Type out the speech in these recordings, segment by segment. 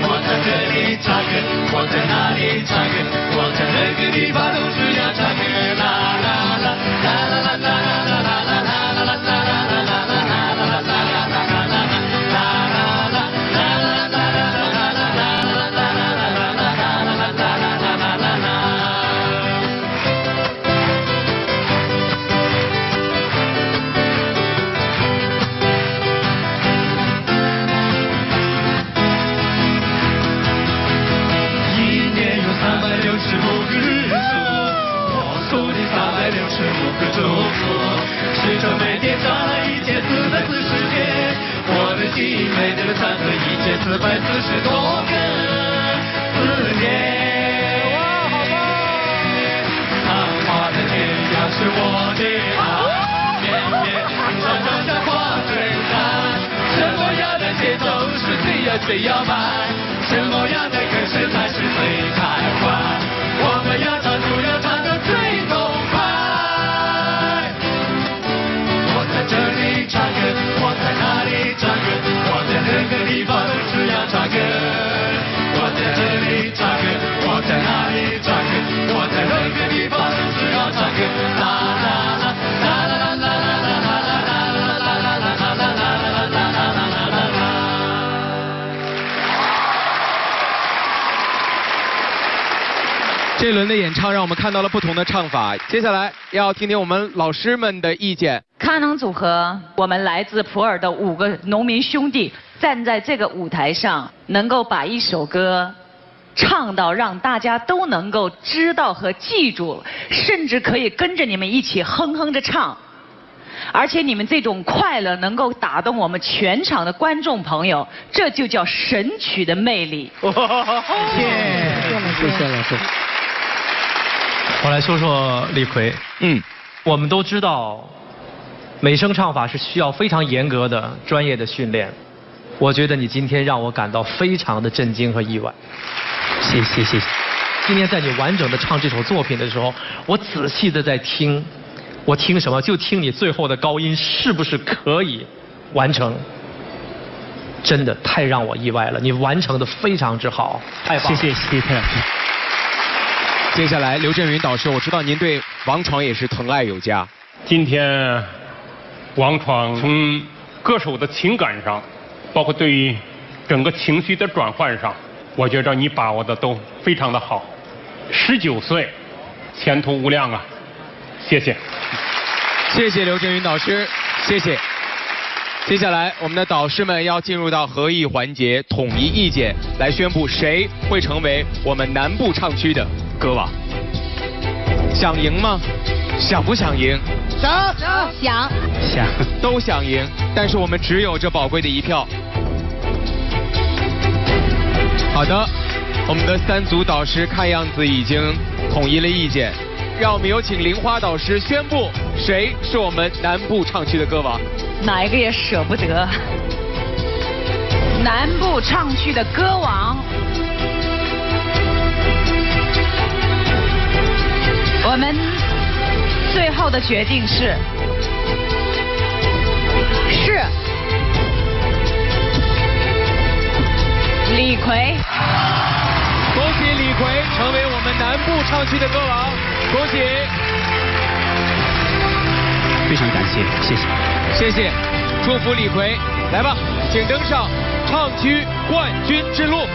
我在这里唱歌，我在那里唱歌，我在那个地方都是这轮的演唱让我们看到了不同的唱法。接下来要听听我们老师们的意见。卡农组合，我们来自普洱的五个农民兄弟，站在这个舞台上，能够把一首歌唱到让大家都能够知道和记住，甚至可以跟着你们一起哼哼着唱。而且你们这种快乐能够打动我们全场的观众朋友，这就叫神曲的魅力。谢谢老师。我来说说李逵。嗯，我们都知道，美声唱法是需要非常严格的专业的训练。我觉得你今天让我感到非常的震惊和意外。谢谢谢谢。今天在你完整的唱这首作品的时候，我仔细的在听，我听什么？就听你最后的高音是不是可以完成？真的太让我意外了，你完成的非常之好，太棒了。谢谢谢谢老师。接下来，刘震云导师，我知道您对王闯也是疼爱有加。今天，王闯从歌手的情感上，包括对于整个情绪的转换上，我觉着你把握的都非常的好。十九岁，前途无量啊！谢谢。谢谢刘震云导师，谢谢。接下来，我们的导师们要进入到合议环节，统一意见来宣布谁会成为我们南部唱区的歌王。想赢吗？想不想赢？想想想想，都想赢，但是我们只有这宝贵的一票。好的，我们的三组导师看样子已经统一了意见，让我们有请玲花导师宣布谁是我们南部唱区的歌王。哪一个也舍不得。南部唱区的歌王，我们最后的决定是是李逵。恭喜李逵成为我们南部唱区的歌王，恭喜！非常感谢，谢谢。谢谢，祝福李逵，来吧，请登上唱区冠军之路，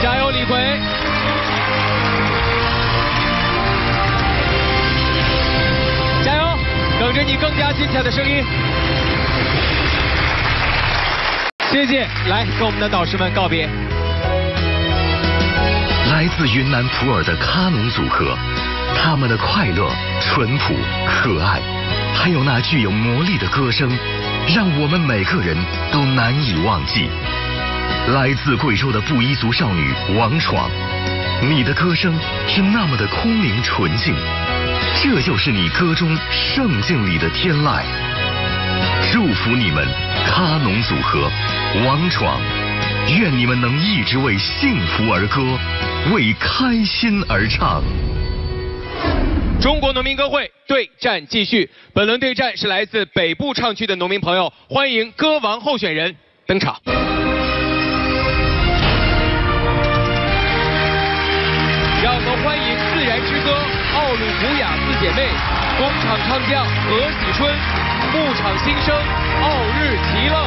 加油，李逵！等着你更加精彩的声音。谢谢，来跟我们的导师们告别。来自云南普洱的喀农组合，他们的快乐、淳朴、可爱，还有那具有魔力的歌声，让我们每个人都难以忘记。来自贵州的布依族少女王闯，你的歌声是那么的空灵纯净，这就是你歌中圣境里的天籁。祝福你们，卡农组合，王闯，愿你们能一直为幸福而歌，为开心而唱。中国农民歌会对战继续，本轮对战是来自北部唱区的农民朋友，欢迎歌王候选人登场。让我们欢迎自然之歌奥鲁古雅姐妹，工厂唱将何喜春，牧场新生奥日奇愣。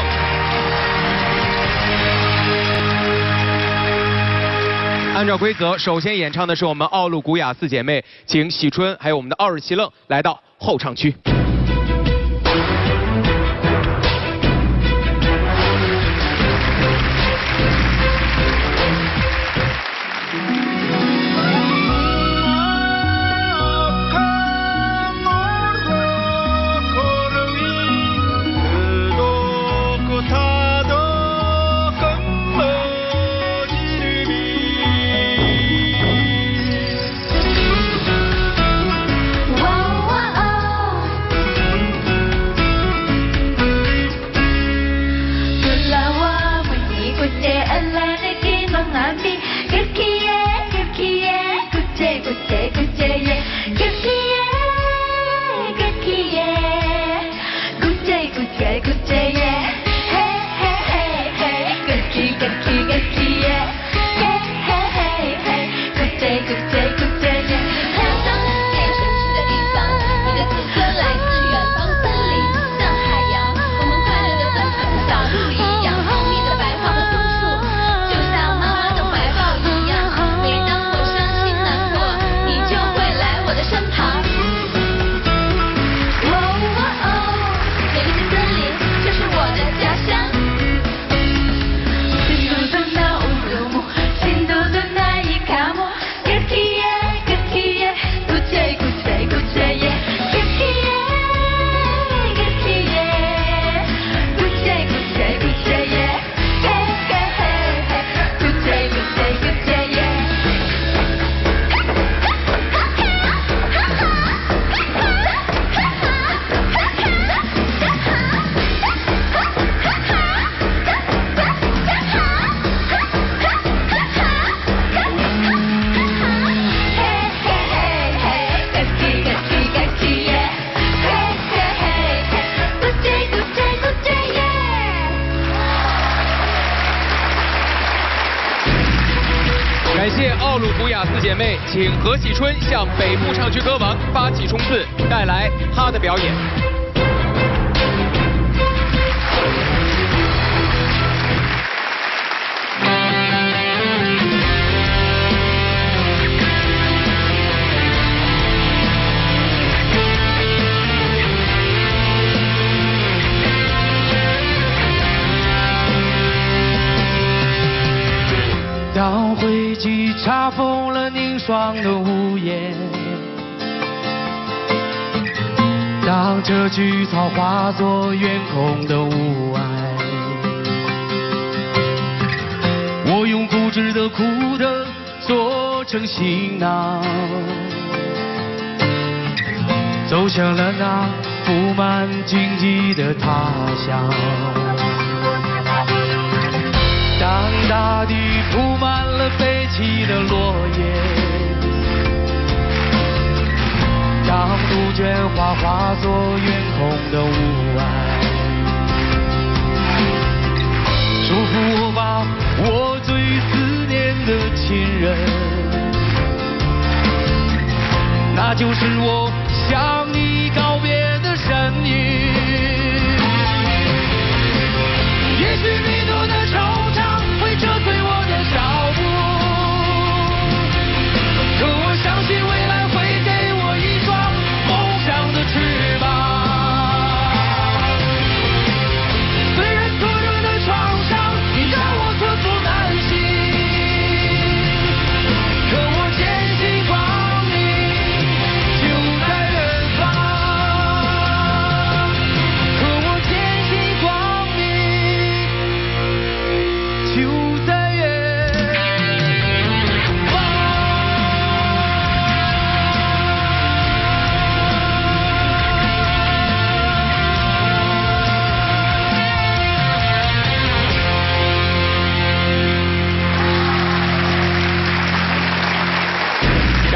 按照规则，首先演唱的是我们奥鲁古雅四姐妹，请喜春还有我们的奥日奇愣来到后唱区。歌王发起冲刺，带来他的表演。当灰机查封了凝霜的屋檐，当这菊草化作远空的雾霭，我用固执的苦藤做成行囊，走向了那布满荆棘的他乡。当大地铺满了废弃的落叶，当杜鹃花化作远空的雾霭，祝福我吧，我最思念的亲人，那就是我想你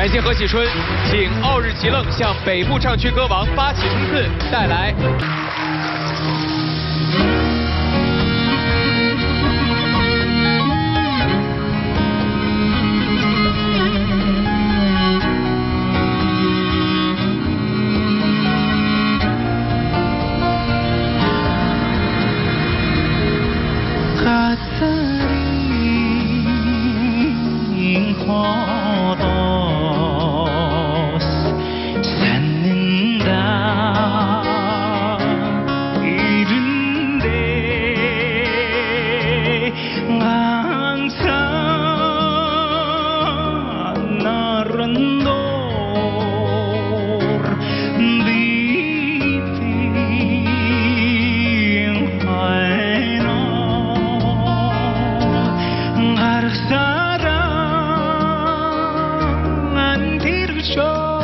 感谢何启春，请奥日奇愣向北部唱区歌王发起冲刺带来。show.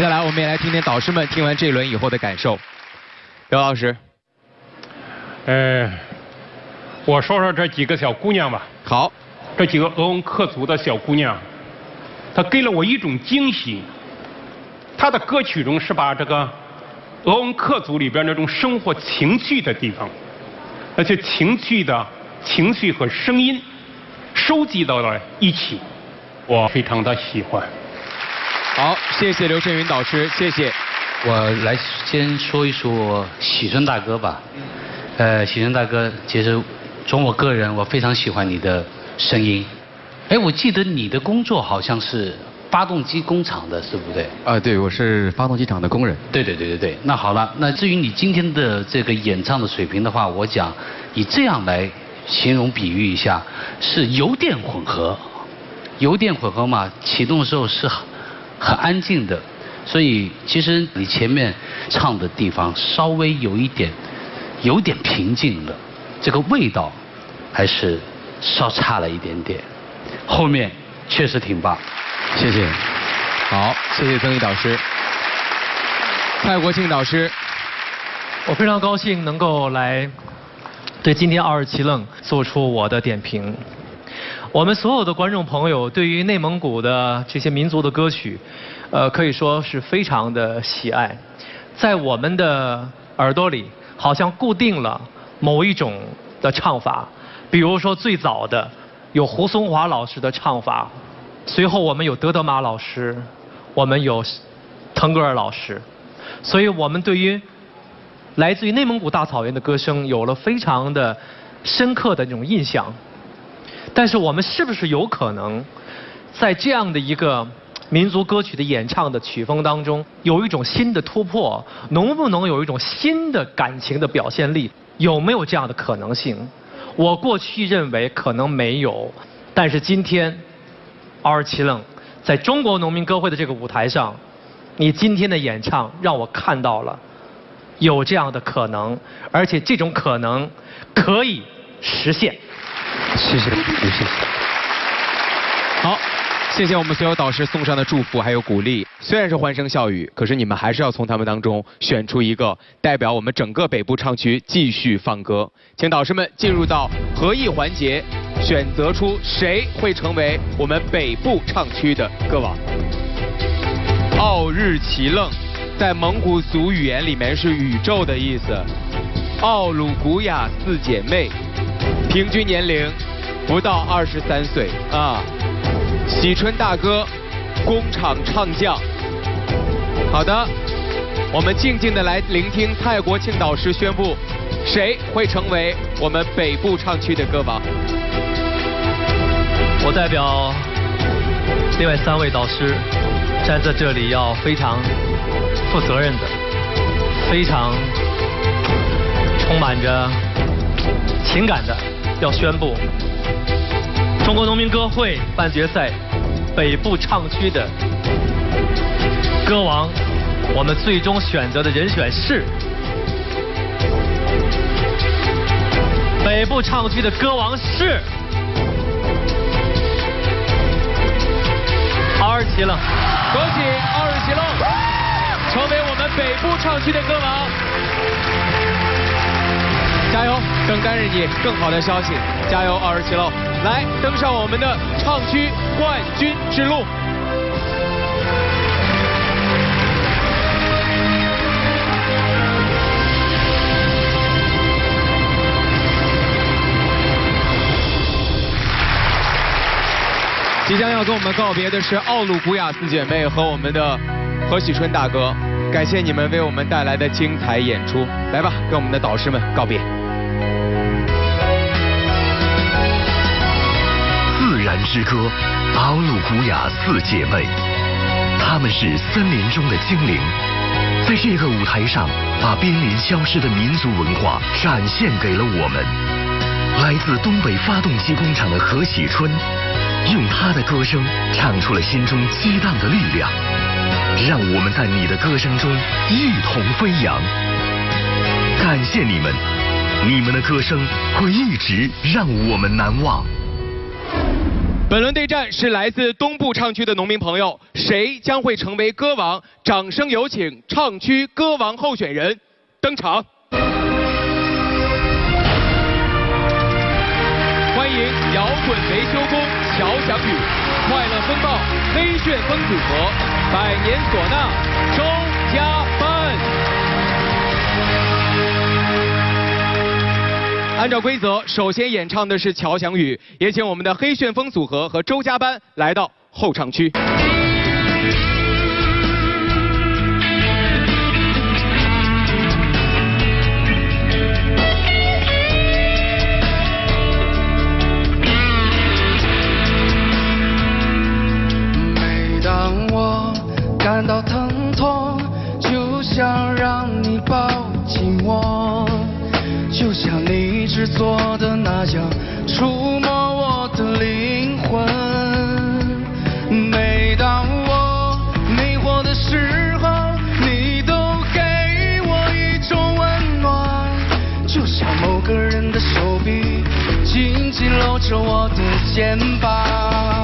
接下来，我们也来听听导师们听完这一轮以后的感受。刘老师，呃，我说说这几个小姑娘吧。好，这几个鄂温克族的小姑娘，她给了我一种惊喜。她的歌曲中是把这个鄂温克族里边那种生活情趣的地方，那些情趣的情绪和声音收集到了一起，我非常的喜欢。好，谢谢刘震云导师，谢谢。我来先说一说喜顺大哥吧。呃，喜顺大哥，其实从我个人，我非常喜欢你的声音。哎，我记得你的工作好像是发动机工厂的，是不对？啊，对，我是发动机厂的工人。对对对对对。那好了，那至于你今天的这个演唱的水平的话，我讲以这样来形容比喻一下，是油电混合。油电混合嘛，启动的时候是。很安静的，所以其实你前面唱的地方稍微有一点，有点平静了，这个味道还是稍差了一点点。后面确实挺棒，谢谢。好，谢谢曾毅导师。蔡国庆导师，我非常高兴能够来对今天二十七愣做出我的点评。我们所有的观众朋友对于内蒙古的这些民族的歌曲，呃，可以说是非常的喜爱，在我们的耳朵里，好像固定了某一种的唱法，比如说最早的有胡松华老师的唱法，随后我们有德德玛老师，我们有腾格尔老师，所以我们对于来自于内蒙古大草原的歌声有了非常的深刻的那种印象。但是我们是不是有可能在这样的一个民族歌曲的演唱的曲风当中，有一种新的突破？能不能有一种新的感情的表现力？有没有这样的可能性？我过去认为可能没有，但是今天，奥尔齐楞在中国农民歌会的这个舞台上，你今天的演唱让我看到了有这样的可能，而且这种可能可以实现。谢谢，谢谢。好，谢谢我们所有导师送上的祝福还有鼓励。虽然是欢声笑语，可是你们还是要从他们当中选出一个代表我们整个北部唱区继续放歌。请导师们进入到合议环节，选择出谁会成为我们北部唱区的歌王。奥日奇愣，在蒙古族语言里面是宇宙的意思。奥鲁古雅四姐妹。平均年龄不到二十三岁啊！喜春大哥，工厂唱将。好的，我们静静的来聆听蔡国庆导师宣布，谁会成为我们北部唱区的歌王？我代表另外三位导师站在这里，要非常负责任的，非常充满着情感的。要宣布中国农民歌会半决赛北部唱区的歌王，我们最终选择的人选是北部唱区的歌王是奥尔奇了，恭喜奥尔齐楞成为我们北部唱区的歌王。加油，更待着你更好的消息。加油，奥尔奇喽，来登上我们的唱区冠军之路。即将要跟我们告别的是奥鲁古雅四姐妹和我们的何喜春大哥，感谢你们为我们带来的精彩演出。来吧，跟我们的导师们告别。之歌，奥鲁古雅四姐妹，她们是森林中的精灵，在这个舞台上，把濒临消失的民族文化展现给了我们。来自东北发动机工厂的何喜春，用她的歌声唱出了心中激荡的力量，让我们在你的歌声中一同飞扬。感谢你们，你们的歌声会一直让我们难忘。本轮对战是来自东部唱区的农民朋友，谁将会成为歌王？掌声有请唱区歌王候选人登场。欢迎摇滚维修工乔翔宇，快乐风暴黑旋风组合，百年唢呐周家班。按照规则，首先演唱的是乔翔宇，也请我们的黑旋风组合和周家班来到后场区。你。制作的那样触摸我的灵魂。每当我迷惑的时候，你都给我一种温暖，就像某个人的手臂紧紧搂着我的肩膀。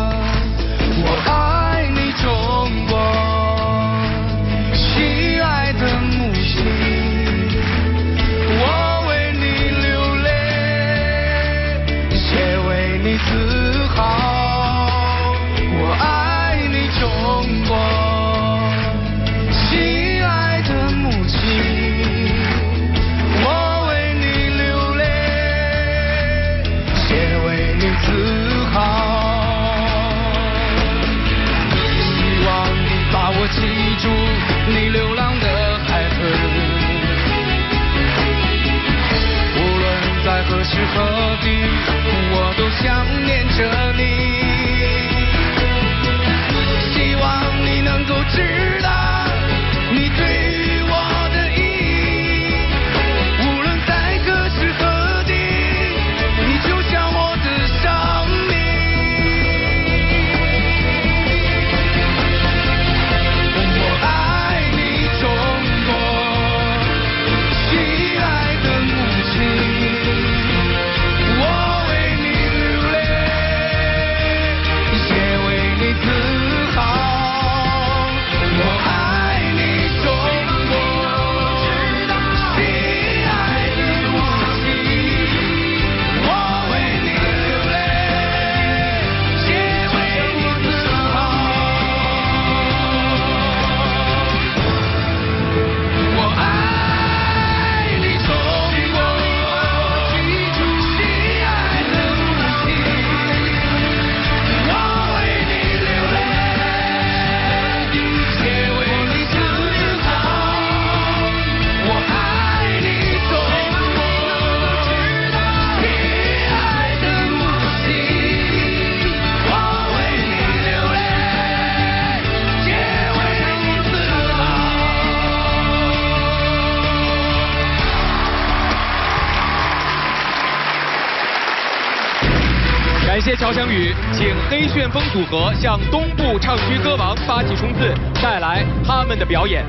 感谢乔翔宇，请黑旋风组合向东部唱区歌王发起冲刺，带来他们的表演。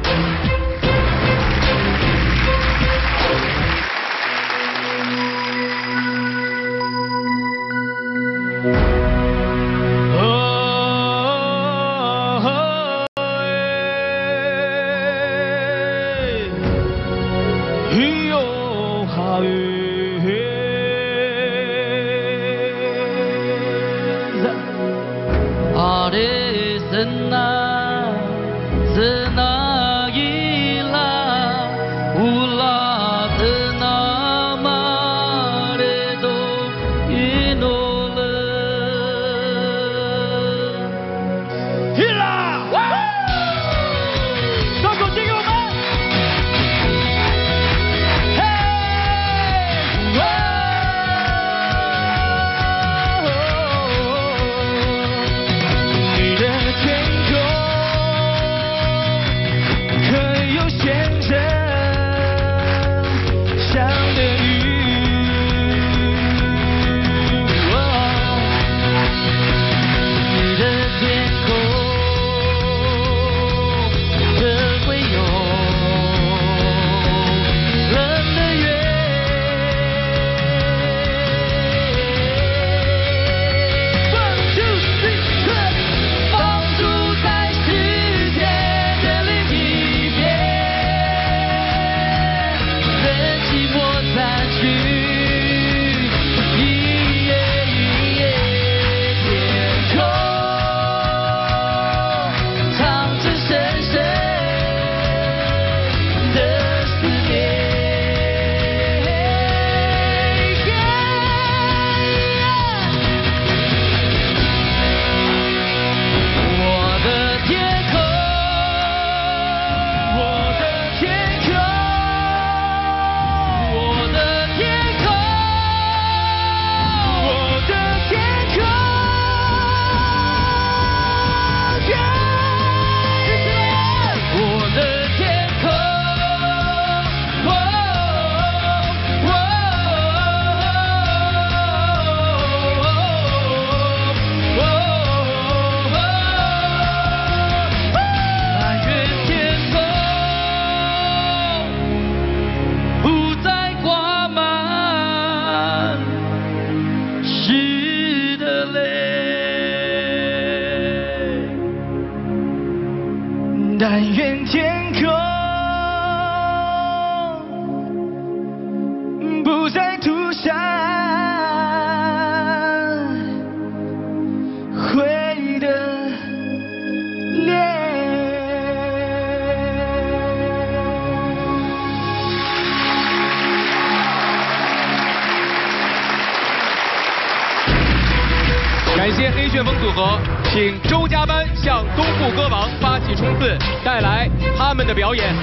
接黑旋风组合，请周家班向东部歌王发起冲刺，带来他们的表演。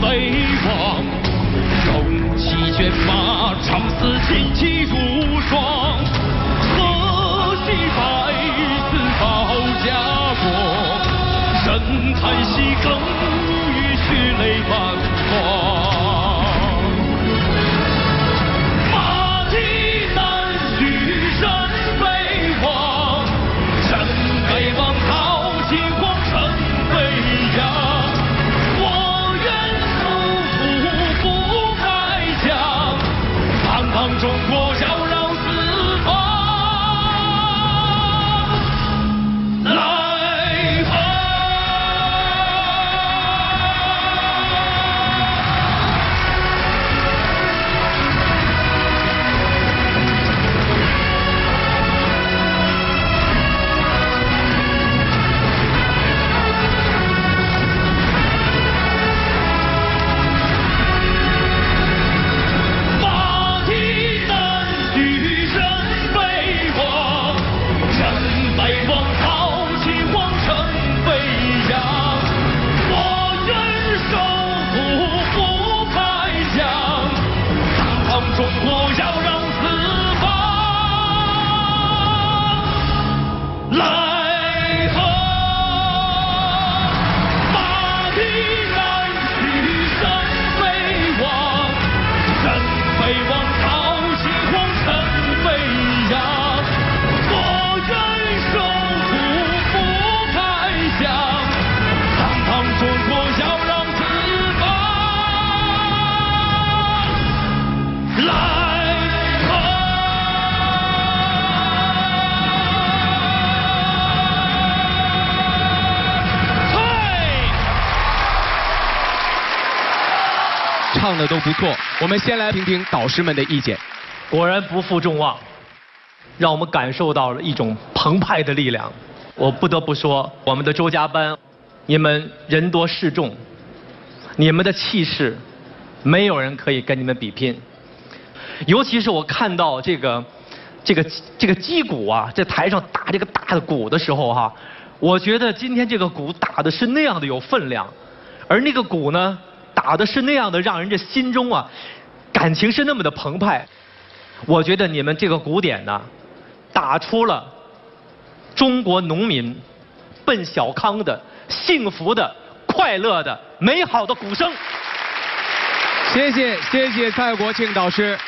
北望，雄骑卷马，长嘶旌旗如霜，不错，我们先来听听导师们的意见。果然不负众望，让我们感受到了一种澎湃的力量。我不得不说，我们的周家班，你们人多势众，你们的气势，没有人可以跟你们比拼。尤其是我看到这个，这个这个击鼓啊，在台上打这个大的鼓的时候哈，我觉得今天这个鼓打的是那样的有分量，而那个鼓呢。打的是那样的，让人这心中啊，感情是那么的澎湃。我觉得你们这个鼓点呢，打出了中国农民奔小康的幸福的、快乐的、美好的鼓声。谢谢谢谢蔡国庆导师，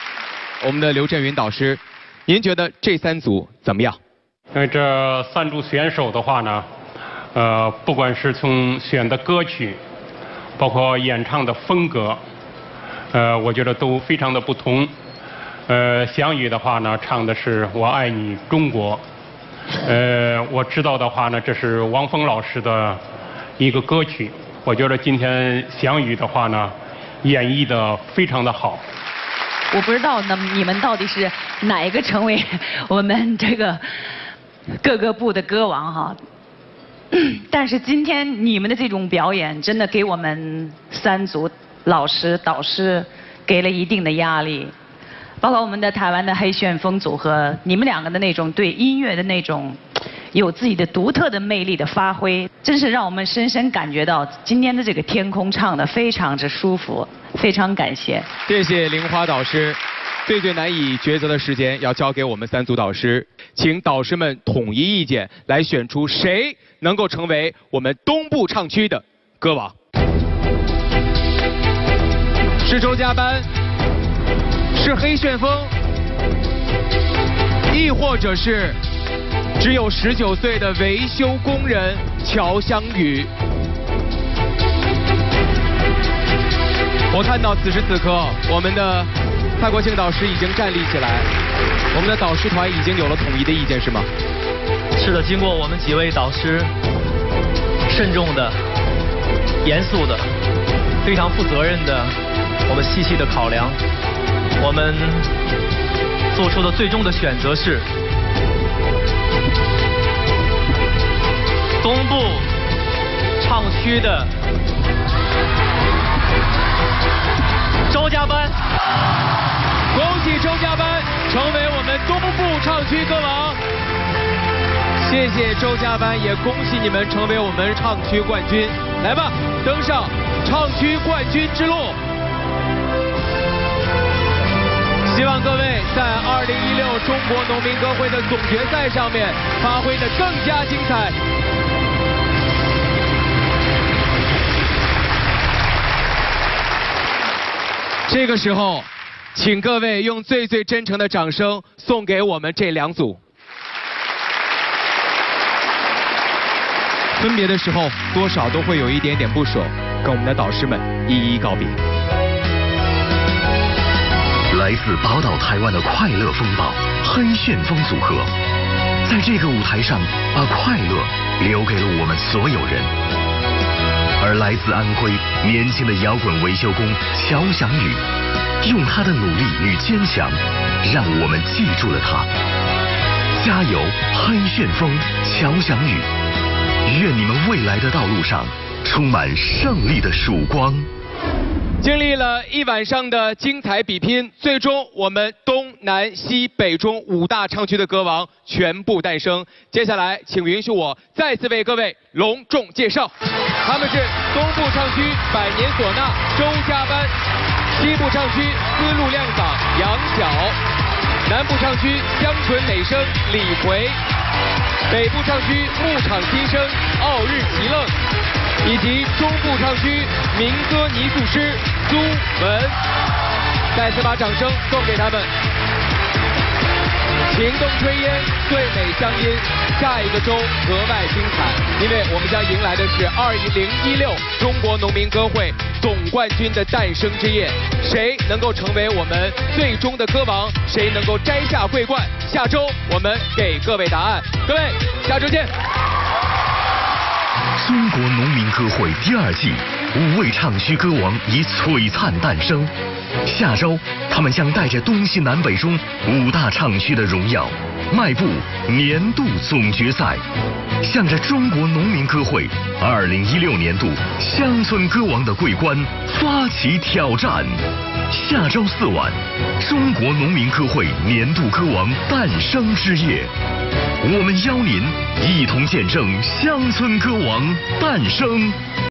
我们的刘震云导师，您觉得这三组怎么样？因为这三组选手的话呢，呃，不管是从选的歌曲。包括演唱的风格，呃，我觉得都非常的不同。呃，翔宇的话呢，唱的是我爱你中国。呃，我知道的话呢，这是王峰老师的一个歌曲。我觉得今天翔宇的话呢，演绎的非常的好。我不知道，那你们到底是哪一个成为我们这个各个部的歌王哈？但是今天你们的这种表演，真的给我们三组老师导师给了一定的压力，包括我们的台湾的黑旋风组合，你们两个的那种对音乐的那种有自己的独特的魅力的发挥，真是让我们深深感觉到今天的这个天空唱的非常之舒服，非常感谢。谢谢玲花导师。最最难以抉择的时间要交给我们三组导师，请导师们统一意见，来选出谁能够成为我们东部唱区的歌王。是周家班，是黑旋风，亦或者是只有十九岁的维修工人乔湘宇？我看到此时此刻，我们的。蔡国庆导师已经站立起来，我们的导师团已经有了统一的意见，是吗？是的，经过我们几位导师慎重的、严肃的、非常负责任的，我们细细的考量，我们做出的最终的选择是东部唱区的周家班。恭喜周家班成为我们东部唱区歌王，谢谢周家班，也恭喜你们成为我们唱区冠军。来吧，登上唱区冠军之路。希望各位在2016中国农民歌会的总决赛上面发挥的更加精彩。这个时候。请各位用最最真诚的掌声送给我们这两组。分别的时候，多少都会有一点点不舍，跟我们的导师们一一告别。来自宝岛台湾的快乐风暴黑旋风组合，在这个舞台上把快乐留给了我们所有人。而来自安徽年轻的摇滚维修工乔翔宇。用他的努力与坚强，让我们记住了他。加油，黑旋风乔翔宇！愿你们未来的道路上充满胜利的曙光。经历了一晚上的精彩比拼，最终我们东南西北中五大唱区的歌王全部诞生。接下来，请允许我再次为各位隆重介绍，他们是东部唱区百年唢呐周家班。西部唱区丝路亮嗓杨晓，南部唱区香醇美声李逵，北部唱区牧场新生奥日奇愣，以及中部唱区民歌泥塑师苏文，再次把掌声送给他们。情动炊烟，最美乡音。下一个周格外精彩，因为我们将迎来的是二零一六中国农民歌会总冠军的诞生之夜。谁能够成为我们最终的歌王？谁能够摘下桂冠？下周我们给各位答案。各位，下周见。中国农民歌会第二季，五位唱区歌王已璀璨诞生。下周，他们将带着东西南北中五大唱区的荣耀，迈步年度总决赛，向着中国农民歌会二零一六年度乡村歌王的桂冠发起挑战。下周四晚，中国农民歌会年度歌王诞生之夜，我们邀您一同见证乡村歌王诞生。